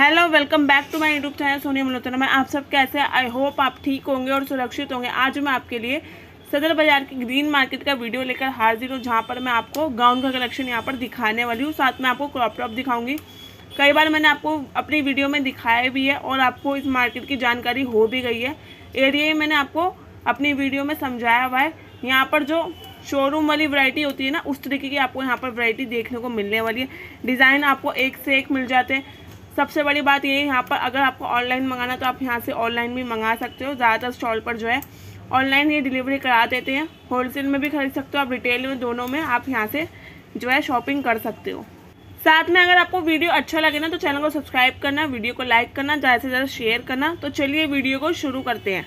Hello welcome back to my YouTube channel Sonia Malhotra मैं आप सब कैसे हैं? आई होप आप ठीक होंगे और सुरक्षित होंगे। आज मैं आपके लिए सदर बाज़ार की ग्रीन मार्केट का वीडियो लेकर हाजिर हूँ जहाँ पर मैं आपको गाउन का कलेक्शन यहाँ पर दिखाने वाली हूँ। साथ में आपको क्रॉप टॉप दिखाऊँगी। कई बार मैंने आपको अपनी वीडियो में दिखाया भी है और आपको इस मार्केट की जानकारी हो भी गई है। एरिया मैंने आपको अपनी वीडियो में समझाया हुआ है। यहाँ पर जो शोरूम वाली वैरायटी होती है ना, उस तरीके की आपको यहाँ पर वैरायटी देखने को मिलने वाली है। डिज़ाइन आपको एक से एक मिल जाते हैं। सबसे बड़ी बात ये है, यहाँ पर अगर आपको ऑनलाइन मंगाना तो आप यहाँ से ऑनलाइन भी मंगा सकते हो। ज़्यादातर स्टॉल पर जो है ऑनलाइन ये डिलीवरी करा देते हैं। होलसेल में भी खरीद सकते हो, आप रिटेल में, दोनों में आप यहाँ से जो है शॉपिंग कर सकते हो। साथ में अगर आपको वीडियो अच्छा लगे ना तो चैनल को सब्सक्राइब करना वीडियो को लाइक करना, ज़्यादा से ज़्यादा शेयर करना। तो चलिए वीडियो को शुरू करते हैं।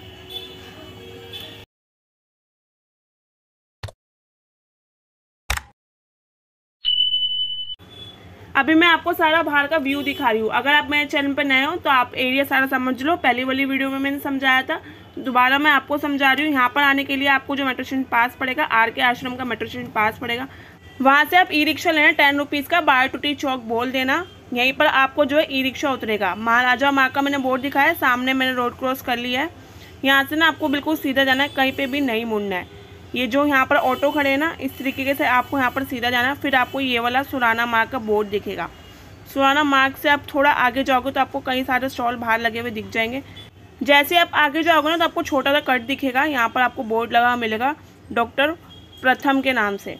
अभी मैं आपको सारा बाहर का व्यू दिखा रही हूँ। अगर आप मेरे चैनल पर नए हो तो आप एरिया सारा समझ लो। पहली वाली वीडियो में मैंने समझाया था। दोबारा मैं आपको समझा रही हूँ। यहाँ पर आने के लिए आपको जो मेट्रो स्टेशन पास पड़ेगा आर के आश्रम का मेट्रो स्टेशन पास पड़ेगा। वहाँ से आप ई रिक्शा लेना टेन रुपीज़ का बार टूटी चौक बोल देना। यहीं पर आपको जो है ई रिक्शा उतरेगा। महाराजा माँ का मैंने बोर्ड दिखाया सामने मैंने रोड क्रॉस कर लिया है। यहाँ से ना आपको बिल्कुल सीधा जाना है। कहीं पर भी नहीं मुड़ना है। ये जो यहाँ पर ऑटो खड़े हैं ना, इस तरीके से आपको यहाँ पर सीधा जाना फिर आपको ये वाला सुराना मार्ग का बोर्ड दिखेगा। सुराना मार्ग से आप थोड़ा आगे जाओगे तो आपको कई सारे स्टॉल बाहर लगे हुए दिख जाएँगे। जैसे आप आगे जाओगे ना तो आपको छोटा सा कट दिखेगा। यहाँ पर आपको बोर्ड लगा मिलेगा, डॉक्टर प्रथम के नाम से।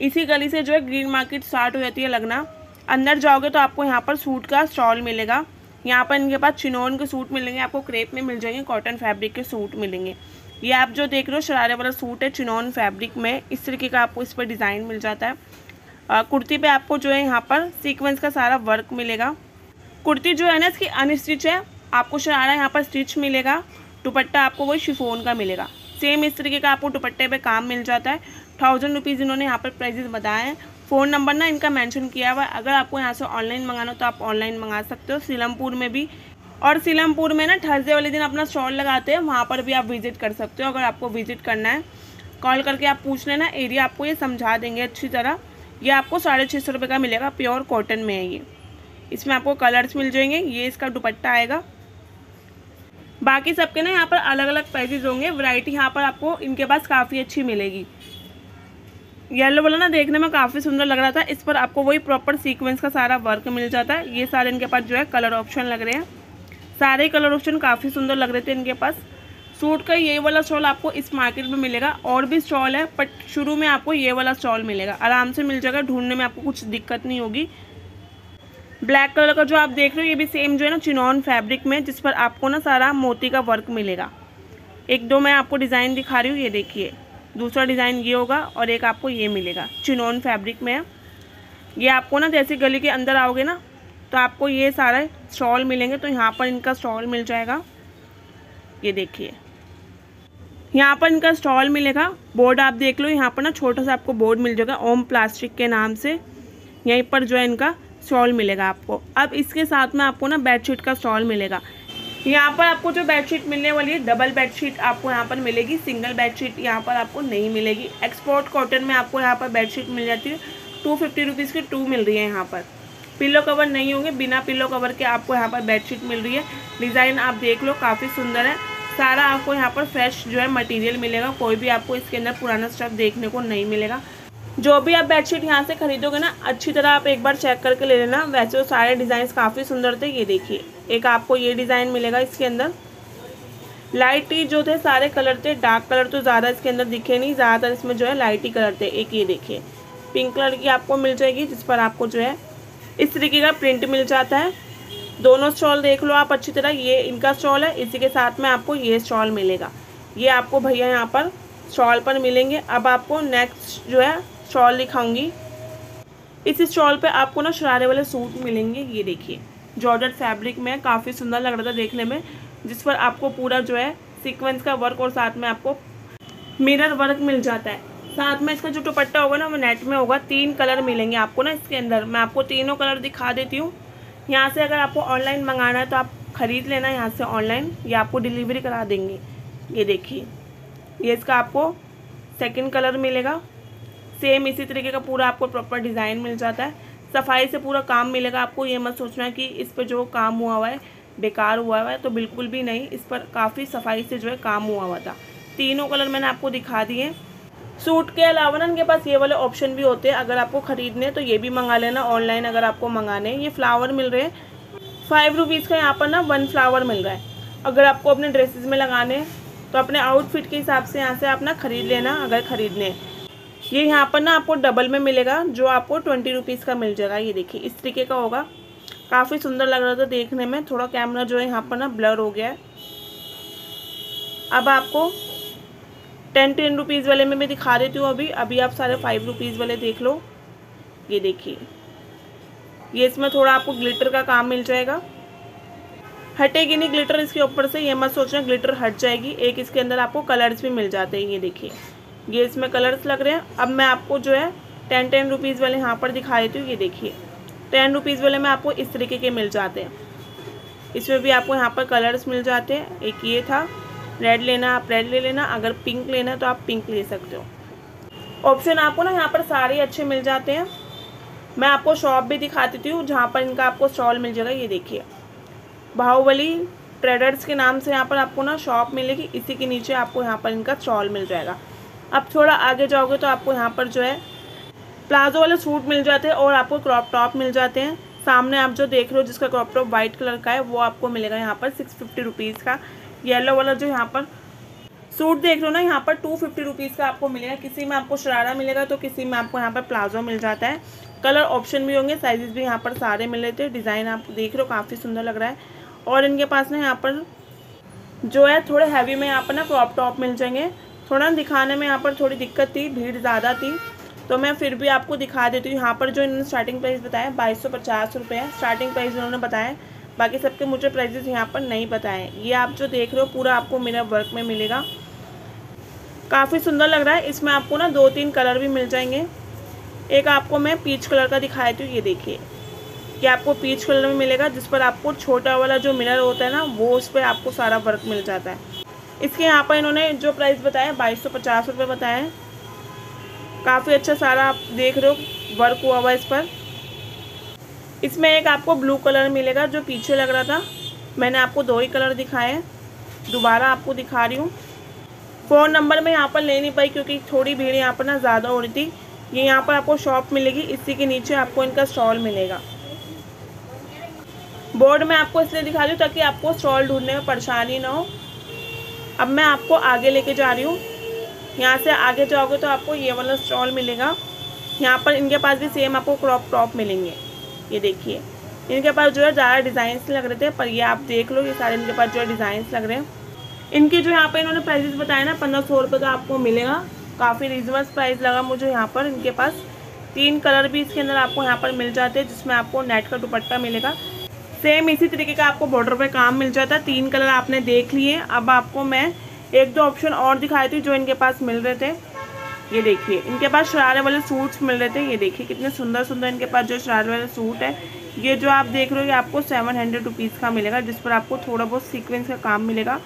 इसी गली से जो है, ग्रीन मार्केट स्टार्ट हो जाती है लगना। अंदर जाओगे तो आपको यहाँ पर सूट का स्टॉल मिलेगा। यहाँ पर इनके पास चिनोन के सूट मिलेंगे, आपको क्रेप में मिल जाएँगे, कॉटन फैब्रिक के सूट मिलेंगे। ये आप जो देख रहे हो, शरारे वाला सूट है, चिनोन फैब्रिक में। इस तरीके का आपको इस पर डिज़ाइन मिल जाता है। कुर्ती पे आपको जो है यहाँ पर सीक्वेंस का सारा वर्क मिलेगा। कुर्ती जो है ना, इसकी अनस्टिच है। आपको शरारा यहाँ पर स्टिच मिलेगा। दुपट्टा आपको वही शिफोन का मिलेगा। सेम इस तरीके का आपको दुपट्टे पे काम मिल जाता है। थाउज़ेंड रुपीज़ इन्होंने यहाँ पर प्राइजेस बताए हैं। फ़ोन नंबर ना इनका मेंशन किया हुआ है। अगर आपको यहाँ से ऑनलाइन मंगाना हो तो आप ऑनलाइन मंगा सकते हो। सीलमपुर में भी और सीलमपुर में ना थर्सडे वाले दिन अपना स्टॉल लगाते हैं, वहाँ पर भी आप विज़िट कर सकते हो, अगर आपको विज़िट करना है। कॉल करके आप पूछ लेना एरिया आपको ये समझा देंगे अच्छी तरह। ये आपको साढ़े छः सौ रुपये का मिलेगा प्योर कॉटन में है ये। इसमें आपको कलर्स मिल जाएँगे, ये इसका दुपट्टा आएगा। बाकी सबके ना यहाँ पर अलग अलग प्राइजेज होंगे वैरायटी यहाँ पर आपको इनके पास काफ़ी अच्छी मिलेगी। येलो वाला ना देखने में काफ़ी सुंदर लग रहा था, इस पर आपको वही प्रॉपर सीक्वेंस का सारा वर्क मिल जाता है। ये सारे इनके पास जो है कलर ऑप्शन लग रहे हैं। सारे कलर ऑप्शन काफ़ी सुंदर लग रहे थे इनके पास। सूट का ये वाला स्टॉल आपको इस मार्केट में मिलेगा। और भी स्टॉल है बट शुरू में आपको ये वाला स्टॉल मिलेगा। आराम से मिल जाएगा, ढूँढने में आपको कुछ दिक्कत नहीं होगी। ब्लैक कलर का जो आप देख रहे हो, ये भी सेम जो है ना, चिनॉन फैब्रिक में, जिस पर आपको ना सारा मोती का वर्क मिलेगा। एक दो मैं आपको डिज़ाइन दिखा रही हूँ, ये देखिए। दूसरा डिज़ाइन ये होगा और एक आपको ये मिलेगा, चिनॉन फैब्रिक में। है ये आपको ना जैसे गली के अंदर आओगे ना तो आपको ये सारे स्टॉल मिलेंगे तो यहाँ पर इनका स्टॉल मिल जाएगा। ये देखिए। यहाँ पर इनका स्टॉल मिलेगा। बोर्ड आप देख लो, यहाँ पर ना छोटा सा आपको बोर्ड मिल जाएगा, ओम प्लास्टिक के नाम से। यहीं पर जो है इनका स्टॉल मिलेगा आपको। अब इसके साथ में आपको ना बेडशीट का स्टॉल मिलेगा। यहाँ पर आपको जो बेडशीट मिलने वाली है, डबल बेडशीट आपको यहाँ पर मिलेगी, सिंगल बेडशीट यहाँ पर आपको नहीं मिलेगी। एक्सपोर्ट कॉटन में आपको यहाँ पर बेडशीट मिल जाती है। टू फिफ्टी रुपीज़ की टू मिल रही है यहाँ पर। पिलो कवर नहीं होंगे, बिना पिलो कवर के आपको यहाँ पर बेडशीट मिल रही है। डिज़ाइन आप देख लो, काफ़ी सुंदर है। सारा आपको यहाँ पर फ्रेश जो है मटेरियल मिलेगा, कोई भी आपको इसके अंदर पुराना स्टफ़ देखने को नहीं मिलेगा। जो भी आप बेडशीट यहाँ से खरीदोगे ना, अच्छी तरह आप एक बार चेक करके ले लेना। वैसे वो सारे डिज़ाइन काफ़ी सुंदर थे, ये देखिए। एक आपको ये डिज़ाइन मिलेगा इसके अंदर। लाइट ही जो थे, सारे कलर थे। डार्क कलर तो ज़्यादा इसके अंदर दिखे नहीं, ज़्यादातर इसमें जो है लाइट ही कलर थे। एक ये देखिए। पिंक कलर की आपको मिल जाएगी, जिस पर आपको जो है इस तरीके का प्रिंट मिल जाता है। दोनों स्टॉल देख लो आप अच्छी तरह, ये इनका स्टॉल है, इसी के साथ में आपको ये स्टॉल मिलेगा। ये आपको भैया यहाँ पर स्टॉल पर मिलेंगे। अब आपको नेक्स्ट जो है स्टॉल दिखाऊँगी। इस स्टॉल पे आपको ना शरारे वाले सूट मिलेंगे, ये देखिए। जॉर्डर फैब्रिक में, काफ़ी सुंदर लग रहा था देखने में, जिस पर आपको पूरा जो है सीक्वेंस का वर्क और साथ में आपको मिरर वर्क मिल जाता है। साथ में इसका जो दुपट्टा होगा ना, वो नेट में होगा। तीन कलर मिलेंगे आपको ना इसके अंदर। मैं आपको तीनों कलर दिखा देती हूँ। यहाँ से अगर आपको ऑनलाइन मंगाना है तो आप ख़रीद लेना यहाँ से ऑनलाइन या आपको डिलीवरी करा देंगे। ये देखिए। ये इसका आपको सेकंड कलर मिलेगा। सेम इसी तरीके का पूरा आपको प्रॉपर डिज़ाइन मिल जाता है। सफ़ाई से पूरा काम मिलेगा आपको। ये मत सोचना कि इस पर जो काम हुआ हुआ है, बेकार हुआ हुआ है तो बिल्कुल भी नहीं। इस पर काफ़ी सफ़ाई से जो है काम हुआ हुआ था। तीनों कलर मैंने आपको दिखा दिए। सूट के अलावा ना, इनके पास ये वाले ऑप्शन भी होते हैं। अगर आपको ख़रीदने तो ये भी मंगा लेना। ऑनलाइन अगर आपको मंगाने ये फ्लावर मिल रहे हैं। फाइव रुपीज़ का यहाँ पर ना वन फ्लावर मिल रहा है। अगर आपको अपने ड्रेसेस में लगाने तो अपने आउटफिट के हिसाब से यहाँ से आप ना ख़रीद लेना, अगर ख़रीदने ये यहाँ पर ना आपको डबल में मिलेगा, जो आपको ट्वेंटी रुपीज़ का मिल जाएगा। ये देखिए, इस तरीके का होगा। काफ़ी सुंदर लग रहा था देखने में। थोड़ा कैमरा जो है यहाँ पर ना ब्लर हो गया है। अब आपको टेन टेन रुपीज़ वाले में मैं दिखा देती हूँ अभी। अभी आप सारे फाइव रुपीज़ वाले देख लो। ये देखिए। ये इसमें थोड़ा आपको ग्लिटर का काम मिल जाएगा। हटेगी नहीं ग्लिटर इसके ऊपर से, ये मत सोचना ग्लिटर हट जाएगी। एक इसके अंदर आपको कलर्स भी मिल जाते हैं, ये देखिए। ये इसमें कलर्स लग रहे हैं। अब मैं आपको जो है टेन टेन रुपीज़ वाले यहाँ पर दिखा देती हूँ, ये देखिए। टेन रुपीज़ वाले में आपको इस तरीके के मिल जाते हैं। इसमें भी आपको यहाँ पर कलर्स मिल जाते हैं। एक ये था। रेड लेना, आप रेड ले लेना, अगर पिंक लेना है तो आप पिंक ले सकते हो। ऑप्शन आपको ना यहाँ पर सारे अच्छे मिल जाते हैं। मैं आपको शॉप भी दिखा देती हूँ जहाँ पर इनका आपको स्टॉल मिल जाएगा, ये देखिए। बाहुबली ट्रेडर्स के नाम से यहाँ पर आपको ना शॉप मिलेगी, इसी के नीचे आपको यहाँ पर इनका स्टॉल मिल जाएगा। आप थोड़ा आगे जाओगे तो आपको यहाँ पर जो है प्लाजो वाले सूट मिल जाते हैं और आपको क्रॉप टॉप मिल जाते हैं। सामने आप जो देख रहे हो जिसका क्रॉप टॉप वाइट कलर का है, वो आपको मिलेगा यहाँ पर सिक्स फिफ्टी रुपीज़ का। येलो वाला जो यहाँ पर सूट देख रहे हो ना, यहाँ पर टू फिफ्टी रुपीज़ का आपको मिलेगा। किसी में आपको शरारा मिलेगा तो किसी में आपको यहाँ पर प्लाजो मिल जाता है। कलर ऑप्शन भी होंगे साइजेस भी यहाँ पर सारे मिल रहे थे। डिज़ाइन आप देख रहे हो, काफ़ी सुंदर लग रहा है। और इनके पास ना यहाँ पर जो है, थोड़े हैवी में यहाँ पर ना क्रॉप टॉप मिल जाएँगे। थोड़ा ना दिखाने में यहाँ पर थोड़ी दिक्कत थी, भीड़ ज़्यादा थी। तो मैं फिर भी आपको दिखा देती हूँ। यहाँ पर जो इन्होंने स्टार्टिंग प्राइस बताया, बाईस सौ पचास रुपये स्टार्टिंग प्राइस इन्होंने बताया बाकी सबके मुझे प्राइजेस यहाँ पर नहीं बताए। ये आप जो देख रहे हो, पूरा आपको मेरा वर्क में मिलेगा। काफ़ी सुंदर लग रहा है। इसमें आपको ना दो तीन कलर भी मिल जाएँगे। एक आपको मैं पीच कलर का दिखाई थी ये देखिए। कि आपको पीच कलर में मिलेगा, जिस पर आपको छोटा वाला जो मिरर होता है ना, वो उस पर आपको सारा वर्क मिल जाता है। इसके यहाँ पर इन्होंने जो प्राइस बताया, बाईस सौ पचास रुपये बताया है। काफ़ी अच्छा सारा आप देख रहे हो वर्क हुआ हुआ इस पर। इसमें एक आपको ब्लू कलर मिलेगा जो पीछे लग रहा था। मैंने आपको दो ही कलर दिखाए दोबारा आपको दिखा रही हूँ। फ़ोन नंबर में यहाँ पर ले नहीं पाई क्योंकि थोड़ी भीड़ यहाँ पर ना ज़्यादा हो रही थी। ये यहाँ पर आपको शॉप मिलेगी। इसी के नीचे आपको इनका स्टॉल मिलेगा। बोर्ड में आपको इसलिए दिखा रही हूँ ताकि आपको स्टॉल ढूँढने में परेशानी ना हो। अब मैं आपको आगे लेके जा रही हूँ। यहाँ से आगे जाओगे तो आपको ये वाला स्टॉल मिलेगा। यहाँ पर इनके पास भी सेम आपको क्रॉप टॉप मिलेंगे। ये देखिए। इनके पास जो है ज़्यादा डिज़ाइंस लग रहे थे, पर ये आप देख लो, ये सारे इनके पास जो है डिज़ाइंस लग रहे हैं। इनके जो यहाँ पर इन्होंने प्राइजेस बताया ना, पंद्रह सौ रुपये का आपको मिलेगा। काफ़ी रिजनेबल प्राइस लगा मुझे यहाँ पर इनके पास। तीन कलर भी इसके अंदर आपको यहाँ पर मिल जाते हैं, जिसमें आपको नेट का दुपट्टा मिलेगा। सेम इसी तरीके का आपको बॉर्डर पे काम मिल जाता है। तीन कलर आपने देख लिए। अब आपको मैं एक दो ऑप्शन और दिखाई थी जो इनके पास मिल रहे थे। ये देखिए, इनके पास शरारे वाले सूट्स मिल रहे थे। ये देखिए, कितने सुंदर सुंदर इनके पास जो शरारे वाले सूट है। ये जो आप देख रहे हो, ये आपको सेवन हंड्रेड रुपीज़ का मिलेगा, जिस पर आपको थोड़ा बहुत सीक्वेंस का काम मिलेगा।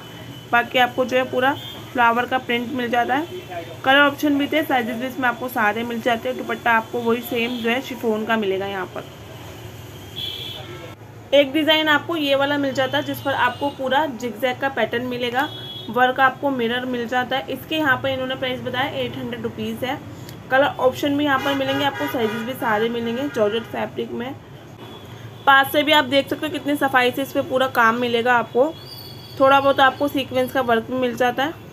बाकी आपको जो है पूरा फ्लावर का प्रिंट मिल जाता है। कलर ऑप्शन भी थे साइजेस भी इसमें आपको सारे मिल जाते हैं। दुपट्टा आपको वही सेम जो है शिफोन का मिलेगा यहाँ पर। एक डिज़ाइन आपको ये वाला मिल जाता है, जिस पर आपको पूरा जिगजैग का पैटर्न मिलेगा। वर्क आपको मिरर मिल जाता है। इसके यहाँ पर इन्होंने प्राइस बताया एट हंड्रेड रुपीज़ है। कलर ऑप्शन भी यहाँ पर मिलेंगे, आपको साइजेस भी सारे मिलेंगे जॉर्जेट फैब्रिक में। पास से भी आप देख सकते हो कितनी सफ़ाई से इस पर पूरा काम मिलेगा आपको। थोड़ा बहुत आपको सीक्वेंस का वर्क भी मिल जाता है।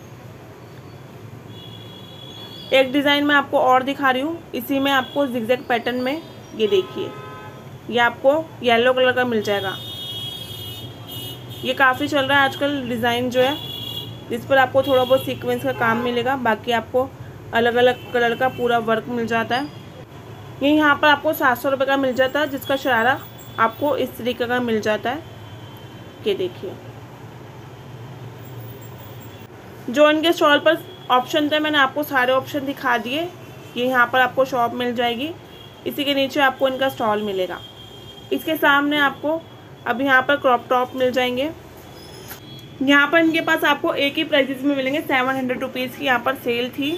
एक डिज़ाइन में आपको और दिखा रही हूँ। इसी में आपको जिगजैग पैटर्न में, ये देखिए। ये आपको येलो कलर का मिल जाएगा। ये काफ़ी चल रहा है आजकल डिज़ाइन जो है। जिस पर आपको थोड़ा बहुत सीक्वेंस का काम मिलेगा, बाकी आपको अलग अलग कलर का पूरा वर्क मिल जाता है। ये यहाँ पर आपको सात सौ रुपये का मिल जाता है, जिसका शरारा आपको इस तरीके का मिल जाता है। ये देखिए। जो इनके स्टॉल पर ऑप्शन थे मैंने आपको सारे ऑप्शन दिखा दिए। ये यहाँ पर आपको शॉप मिल जाएगी। इसी के नीचे आपको इनका स्टॉल मिलेगा। इसके सामने आपको अब यहाँ पर क्रॉप टॉप मिल जाएँगे। यहाँ पर इनके पास आपको एक ही प्राइजेस में मिलेंगे सेवन हंड्रेड रुपीज़ की यहाँ पर सेल थी।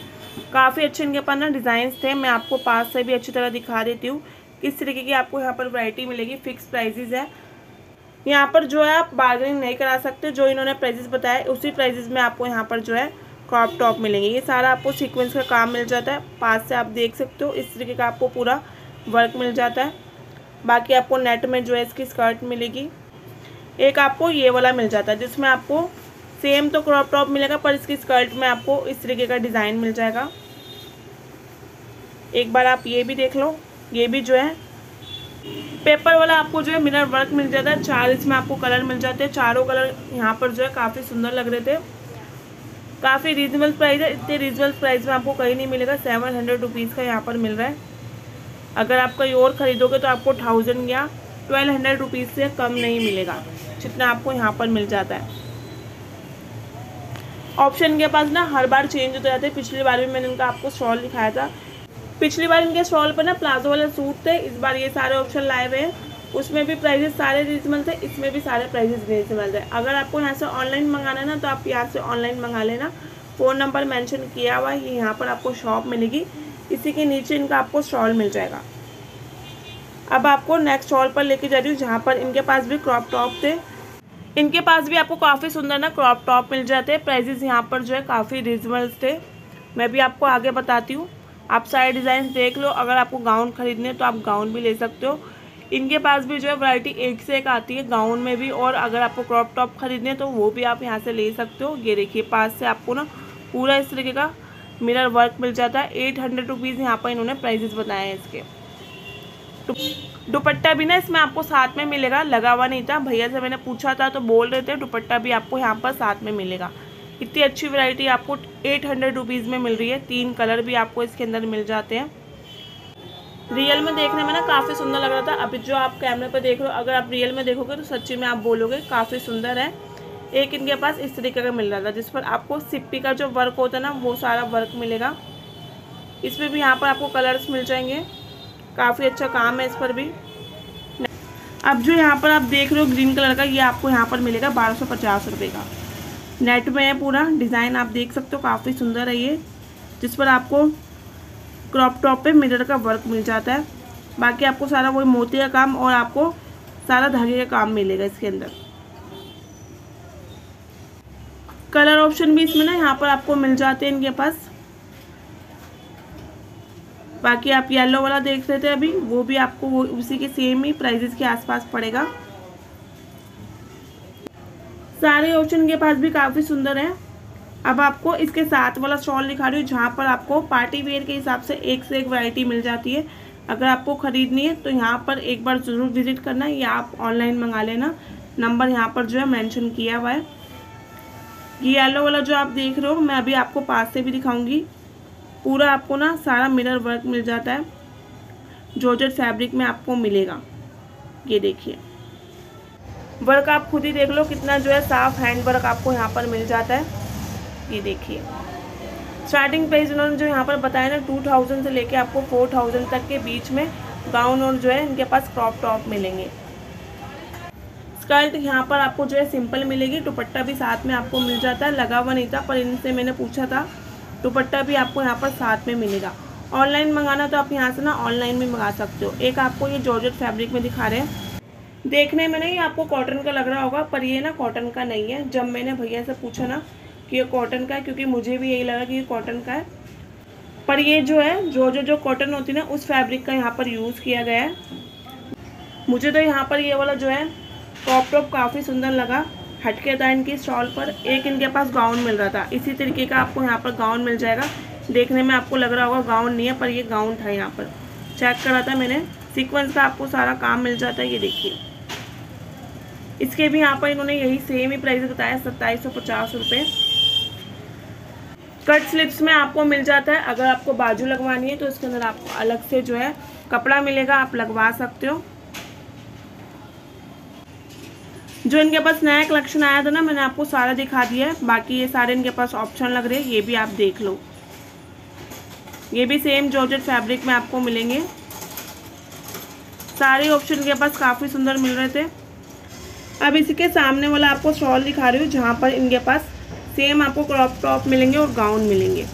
काफ़ी अच्छे इनके पास ना डिज़ाइंस थे। मैं आपको पास से भी अच्छी तरह दिखा देती हूँ किस तरीके की आपको यहाँ पर वैरायटी मिलेगी। फिक्स प्राइजेज है। यहाँ पर जो है आप बार्गेनिंग नहीं करा सकते। जो इन्होंने प्राइजेस बताए, उसी प्राइजेस में आपको यहाँ पर जो है क्रॉप टॉप मिलेंगे। ये सारा आपको सीक्वेंस का काम मिल जाता है। पास से आप देख सकते हो। इस तरीके का आपको पूरा वर्क मिल जाता है। बाकी आपको नेट में जो है इसकी स्कर्ट मिलेगी। एक आपको ये वाला मिल जाता है, जिसमें आपको सेम तो क्रॉप टॉप मिलेगा, पर इसकी स्कर्ट में आपको इस तरीके का डिज़ाइन मिल जाएगा। एक बार आप ये भी देख लो, ये भी जो है पेपर वाला आपको जो है मिरर वर्क मिल जाता है। चार इसमें आपको कलर मिल जाते हैं। चारों कलर यहाँ पर जो है काफ़ी सुंदर लग रहे थे। काफ़ी रीजनेबल प्राइस है। इतने रीजनेबल प्राइस में आपको कहीं नहीं मिलेगा। सेवन हंड्रेड रुपीज़ का यहाँ पर मिल रहा है। अगर आप कहीं और ख़रीदोगे तो आपको थाउज़ेंड या ट्वेल्व हंड्रेड रुपीज़ से कम नहीं मिलेगा। जितना आपको यहाँ पर मिल जाता है। ऑप्शन के पास ना हर बार चेंज होते जाते हैं। पिछली बार भी मैंने इनका आपको स्टॉल दिखाया था। पिछली बार इनके स्टॉल पर ना प्लाजो वाले सूट थे। इस बार ये सारे ऑप्शन लाए हुए हैं। उसमें भी प्राइजेस सारे रीजनेबल थे। इसमें भी सारे प्राइजेस रीजनेबल थे। अगर आपको यहाँ से ऑनलाइन मंगाना है ना तो आप यहाँ से ऑनलाइन मंगा लेना। फ़ोन नंबर मेंशन किया हुआ ये यहाँ पर आपको शॉप मिलेगी। इसी के नीचे इनका आपको स्टॉल मिल जाएगा। अब आपको नेक्स्ट स्टॉल पर लेके जा रही हूँ, जहाँ पर इनके पास भी क्रॉप टॉप थे। इनके पास भी आपको काफ़ी सुंदर ना क्रॉप टॉप मिल जाते हैं। प्राइजेस यहाँ पर जो है काफ़ी रिजनेबल थे। मैं भी आपको आगे बताती हूँ। आप सारे डिज़ाइन देख लो, अगर आपको गाउन खरीदने तो आप गाउन भी ले सकते हो। इनके पास भी जो है वैरायटी एक से एक आती है गाउन में भी, और अगर आपको क्रॉप टॉप खरीदने तो वो भी आप यहाँ से ले सकते हो। ये देखिए, पास से आपको ना पूरा इस तरीके का मिरर वर्क मिल जाता है। एट हंड्रेड रुपीज़ यहाँ पर इन्होंने प्राइजेस बताए हैं इसके। दुपट्टा भी ना इसमें आपको साथ में मिलेगा, लगा हुआ नहीं था। भैया से मैंने पूछा था तो बोल रहे थे, दुपट्टा भी आपको यहाँ पर साथ में मिलेगा। इतनी अच्छी वैरायटी आपको एट हंड्रेड रुपीज़ में मिल रही है। तीन कलर भी आपको इसके अंदर मिल जाते हैं। रियल में देखने में ना काफ़ी सुंदर लग रहा था। अभी जो आप कैमरे पर देख रहे हो, अगर आप रियल में देखोगे तो सच्ची में आप बोलोगे काफ़ी सुंदर है। एक इनके पास इस तरीके का मिल रहा था, जिस पर आपको सिप्पी का जो वर्क होता है ना, वो सारा वर्क मिलेगा। इसमें भी यहाँ पर आपको कलर्स मिल जाएँगे। काफ़ी अच्छा काम है इस पर भी। अब जो यहाँ पर आप देख रहे हो ग्रीन कलर का, ये आपको यहाँ पर मिलेगा बारह सौ पचास रुपये का। नेट में है पूरा, डिज़ाइन आप देख सकते हो, काफ़ी सुंदर है ये, जिस पर आपको क्रॉप टॉप पे मिरर का वर्क मिल जाता है। बाकी आपको सारा वही मोती का काम और आपको सारा धागे का काम मिलेगा इसके अंदर। कलर ऑप्शन भी इसमें ना यहाँ पर आपको मिल जाते हैं इनके पास। बाकी आप येलो वाला देख रहे थे अभी, वो भी आपको वो उसी के सेम ही प्राइजेस के आसपास पड़ेगा। सारे ऑप्शन के पास भी काफ़ी सुंदर है। अब आपको इसके साथ वाला स्टॉल दिखा रही हूँ, जहाँ पर आपको पार्टी वेयर के हिसाब से एक से एक वैरायटी मिल जाती है। अगर आपको ख़रीदनी है तो यहाँ पर एक बार ज़रूर विज़िट करना या आप ऑनलाइन मंगा लेना। नंबर यहाँ पर जो है मेंशन किया हुआ है। ये येलो वाला जो आप देख रहे हो, मैं अभी आपको पास से भी दिखाऊँगी। पूरा आपको ना सारा मिरर वर्क मिल जाता है। जॉर्जेट फैब्रिक में आपको मिलेगा। ये देखिए। वर्क आप खुद ही देख लो कितना जो है साफ़ हैंड वर्क आपको यहाँ पर मिल जाता है। ये देखिए। स्टार्टिंग प्राइस उन्होंने जो यहाँ पर बताया ना टू थाउज़ेंड से लेके आपको फोर थाउज़ेंड तक के बीच में गाउन और जो है इनके पास क्रॉप टॉप मिलेंगे। स्कर्ट यहाँ पर आपको जो है सिंपल मिलेगी, दुपट्टा भी साथ में आपको मिल जाता है, लगा हुआ नहीं था, पर इनसे मैंने पूछा था। दुपट्टा भी आपको यहाँ पर साथ में मिलेगा। ऑनलाइन मंगाना तो आप यहाँ से ना ऑनलाइन भी मंगा सकते हो। एक आपको ये जॉर्जेट फैब्रिक में दिखा रहे हैं। देखने में नहीं, आपको कॉटन का लग रहा होगा, पर ये ना कॉटन का नहीं है। जब मैंने भैया से पूछा ना कि ये कॉटन का है, क्योंकि मुझे भी यही लगा कि ये कॉटन का है। पर ये जो है, जो जो जो कॉटन होती है ना, उस फैब्रिक का यहाँ पर यूज़ किया गया है। मुझे तो यहाँ पर ये वाला जो है, टॉप टॉप काफ़ी सुंदर लगा। हटके था इनकी स्टॉल पर एक इनके पास गाउन मिल रहा था। इसी तरीके का आपको यहाँ पर गाउन मिल जाएगा। देखने में आपको लग रहा होगा गाउन नहीं है, पर ये गाउन था यहाँ पर। चेक करा था मैंने। सीक्वेंस का आपको सारा काम मिल जाता है, ये देखिए। इसके भी यहाँ पर इन्होंने यही सेम ही प्राइस बताया, सत्ताईस सौ पचास रुपये कट स्लिप्स में आपको मिल जाता है। अगर आपको बाजू लगवानी है तो इसके अंदर आपको अलग से जो है कपड़ा मिलेगा, आप लगवा सकते हो। जो इनके पास नया कलेक्शन आया था ना, मैंने आपको सारा दिखा दिया है। बाकी ये सारे इनके पास ऑप्शन लग रहे हैं, ये भी आप देख लो। ये भी सेम जॉर्जेट फैब्रिक में आपको मिलेंगे। सारे ऑप्शन के पास काफ़ी सुंदर मिल रहे थे। अब इसी के सामने वाला आपको स्टॉल दिखा रही हूँ, जहाँ पर इनके पास सेम आपको क्रॉप टॉप मिलेंगे और गाउन मिलेंगे।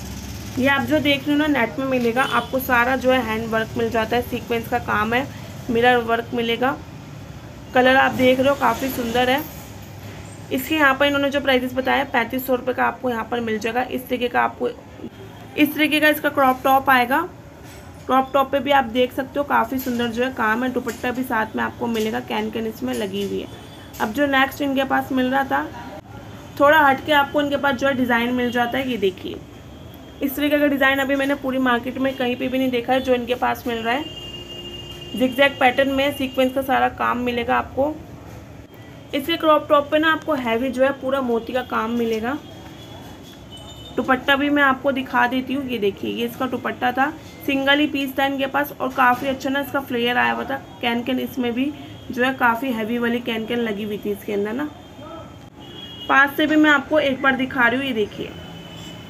ये आप जो देख रहे हो ना नेट में मिलेगा। आपको सारा जो है हैंड वर्क मिल जाता है सीक्वेंस का काम है मिरर वर्क मिलेगा। कलर आप देख रहे हो, काफ़ी सुंदर है। इसके यहाँ पर इन्होंने जो प्राइजेस बताया, पैंतीस सौ रुपये का आपको यहाँ पर मिल जाएगा। इस तरीके का आपको, इस तरीके का इसका क्रॉप टॉप आएगा। क्रॉप टॉप पे भी आप देख सकते हो, काफ़ी सुंदर जो है काम है। दुपट्टा भी साथ में आपको मिलेगा कैन कैन इसमें लगी हुई है। अब जो नेक्स्ट इनके पास मिल रहा था, थोड़ा हट के आपको इनके पास जो है डिज़ाइन मिल जाता है, ये देखिए। इस तरीके का डिज़ाइन अभी मैंने पूरी मार्केट में कहीं पे भी नहीं देखा है, जो इनके पास मिल रहा है। जिगजैग पैटर्न में सीक्वेंस का सारा काम मिलेगा आपको। इसके क्रॉप टॉप पे ना आपको हैवी जो है पूरा मोती का काम मिलेगा। दुपट्टा भी मैं आपको दिखा देती हूँ, ये देखिए, ये इसका दुपट्टा था। सिंगल ही पीस था इनके पास और काफ़ी अच्छा ना इसका फ्लेयर आया हुआ था। कैन कैन इसमें भी जो है काफ़ी हैवी वाली कैन कैन लगी हुई थी इसके अंदर ना। पास से भी मैं आपको एक बार दिखा रही हूँ, ये देखिए।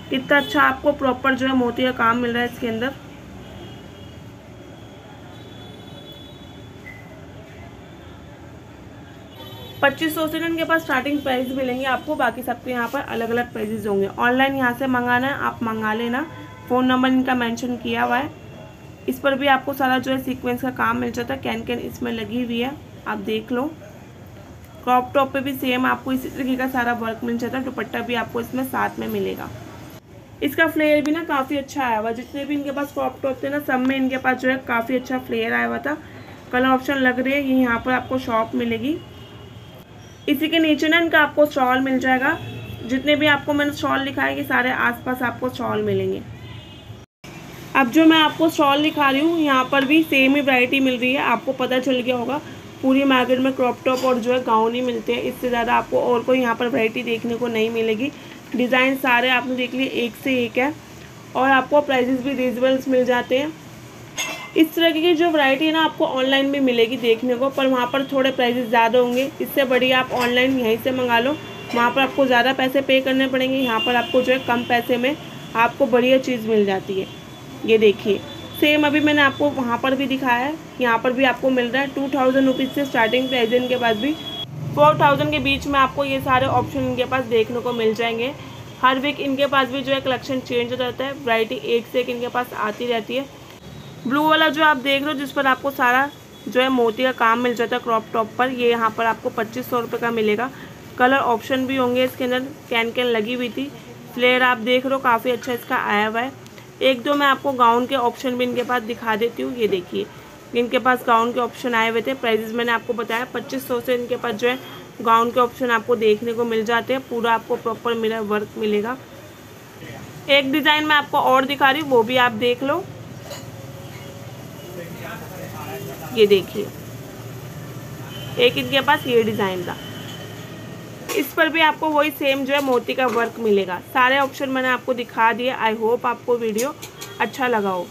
कितना अच्छा आपको प्रॉपर जो है मोती का काम मिल रहा है इसके अंदर। पच्चीस सौ से इनके पास स्टार्टिंग प्राइस मिलेंगे आपको, बाकी सबके यहाँ पर अलग अलग प्राइजेज होंगे। ऑनलाइन यहाँ से मंगाना है, आप मंगा लेना। फ़ोन नंबर इनका मेंशन किया हुआ है। इस पर भी आपको सारा जो है सीक्वेंस का काम मिल जाता है कैन कैन इसमें लगी हुई है, आप देख लो। क्रॉप टॉप पे भी सेम आपको इसी तरीके का सारा वर्क मिल जाता है, दुपट्टा भी आपको इसमें साथ में मिलेगा। इसका फ्लेयर भी ना काफ़ी अच्छा आया हुआ, जितने भी इनके पास क्रॉप टॉप थे ना, सब में इनके पास जो है काफ़ी अच्छा फ्लेयर आया हुआ था। कलर ऑप्शन लग रही है, ये यहाँ पर आपको शॉप मिलेगी। इसी के नीचे ना इनका आपको स्टॉल मिल जाएगा। जितने भी आपको मैंने स्टॉल लिखा है कि सारे आसपास आपको स्टॉल मिलेंगे। अब जो मैं आपको स्टॉल दिखा रही हूँ, यहाँ पर भी सेम ही वैरायटी मिल रही है। आपको पता चल गया होगा, पूरी मार्केट में क्रॉप टॉप और जो है गाउन ही मिलते हैं। इससे ज़्यादा आपको और कोई यहाँ पर वैरायटी देखने को नहीं मिलेगी। डिज़ाइन सारे आपने देख लिए, एक से एक है। और आपको प्राइजेस भी रिजनेबल्स मिल जाते हैं। इस तरह की जो वैरायटी है ना आपको ऑनलाइन भी मिलेगी देखने को, पर वहाँ पर थोड़े प्राइजेस ज़्यादा होंगे। इससे बढ़िया आप ऑनलाइन यहीं से मंगा लो। वहाँ पर आपको ज़्यादा पैसे पे करने पड़ेंगे। यहाँ पर आपको जो है कम पैसे में आपको बढ़िया चीज़ मिल जाती है। ये देखिए। सेम अभी मैंने आपको वहाँ पर भी दिखाया है। यहाँ पर भी आपको मिल रहा है। टू थाउज़ेंड रुपीज़ से स्टार्टिंग प्राइज इनके पास भी। फोर थाउज़ेंड के बीच में आपको ये सारे ऑप्शन इनके पास देखने को मिल जाएँगे। हर वीक इनके पास भी जो है कलेक्शन चेंज हो जाता है। वैरायटी एक से एक इनके पास आती रहती है। ब्लू वाला जो आप देख रहे हो, जिस पर आपको सारा जो है मोती का काम मिल जाता है क्रॉप टॉप पर, ये यहाँ पर आपको पच्चीस सौ रुपये का मिलेगा। कलर ऑप्शन भी होंगे इसके अंदर, कैन कैन लगी हुई थी। फ्लेयर आप देख रहे हो, काफ़ी अच्छा इसका आया हुआ है। एक दो मैं आपको गाउन के ऑप्शन भी इनके पास दिखा देती हूँ, ये देखिए। इनके पास गाउन के ऑप्शन आए हुए थे, प्राइजेस मैंने आपको बताया। पच्चीस सौ से इनके पास जो है गाउन के ऑप्शन आपको देखने को मिल जाते हैं। पूरा आपको प्रॉपर मेरा वर्क मिलेगा। एक डिज़ाइन मैं आपको और दिखा रही हूँ, वो भी आप देख लो। ये देखिए। एक इनके पास ये डिज़ाइन था। इस पर भी आपको वही सेम जो है मोती का वर्क मिलेगा। सारे ऑप्शन मैंने आपको दिखा दिए। आई होप आपको वीडियो अच्छा लगा हो।